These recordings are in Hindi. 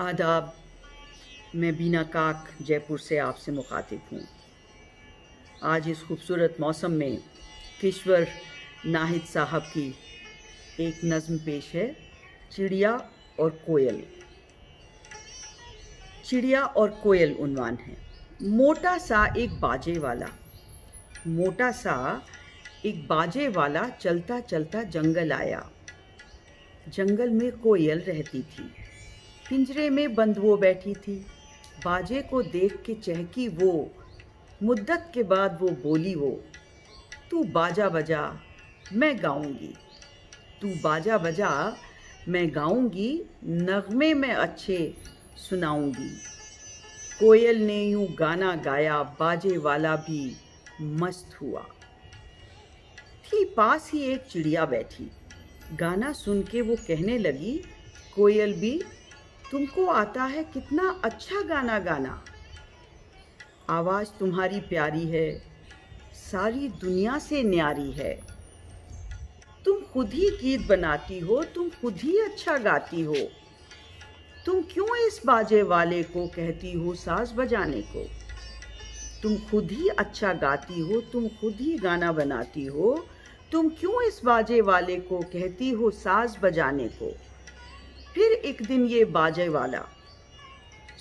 आदाब। मैं बीना काक जयपुर से आपसे मुखातिब हूँ। आज इस खूबसूरत मौसम में किश्वर नाहिद साहब की एक नज़म पेश है, चिड़िया और कोयल। चिड़िया और कोयल उनवान है। मोटा सा एक बाजे वाला, मोटा सा एक बाजे वाला चलता चलता जंगल आया। जंगल में कोयल रहती थी। पिंजरे में बंद वो बैठी थी। बाजे को देख के चहकी वो, मुद्दत के बाद वो बोली वो, तू बाजा बजा, मैं गाऊँगी। तू बाजा बजा, मैं गाऊँगी, नगमे में अच्छे सुनाऊँगी। कोयल ने यूँ गाना गाया, बाजे वाला भी मस्त हुआ। थी पास ही एक चिड़िया बैठी। गाना सुन के वो कहने लगी, कोयल भी तुमको आता है कितना अच्छा गाना गाना। आवाज़ तुम्हारी प्यारी है, सारी दुनिया से न्यारी है। तुम खुद ही गीत बनाती हो, तुम खुद ही अच्छा गाती हो। तुम क्यों इस बाजे वाले को कहती हो साज बजाने को? तुम खुद ही अच्छा गाती हो, तुम खुद ही गाना बनाती हो। तुम क्यों इस बाजे वाले को कहती हो साज बजाने को? फिर एक दिन ये बाजे वाला,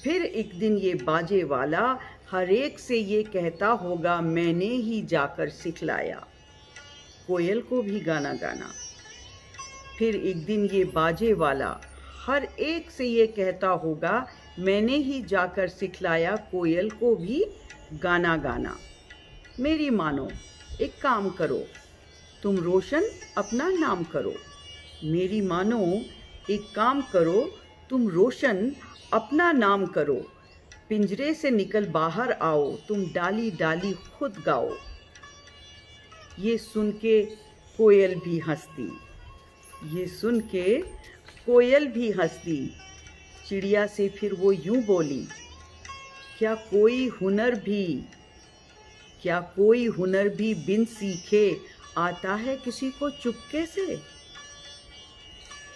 फिर एक दिन ये बाजे वाला, हर एक से ये कहता होगा, मैंने ही जाकर सिखलाया। कोयल को भी गाना गाना। फिर एक दिन ये बाजे वाला, हर एक से ये कहता होगा, मैंने ही जाकर सिखलाया, कोयल को भी गाना गाना। मेरी मानो, एक काम करो, तुम रोशन अपना नाम करो। मेरी मानो एक काम करो, तुम रोशन अपना नाम करो। पिंजरे से निकल बाहर आओ, तुम डाली डाली खुद गाओ। ये सुन के कोयल भी हंसती। ये सुन के कोयल भी हंसती। चिड़िया से फिर वो यूँ बोली, क्या कोई हुनर भी, क्या कोई हुनर भी बिन सीखे आता है किसी को चुपके से?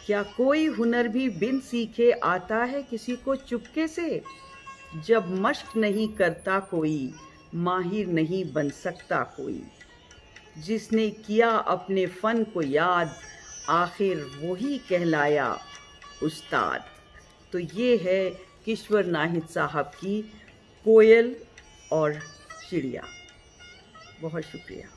क्या कोई हुनर भी बिन सीखे आता है किसी को चुपके से? जब मश्क नहीं करता कोई, माहिर नहीं बन सकता कोई। जिसने किया अपने फ़न को याद, आखिर वही कहलाया उस्ताद। तो ये है किश्वर नाहिद साहब की कोयल और चिड़िया। बहुत शुक्रिया।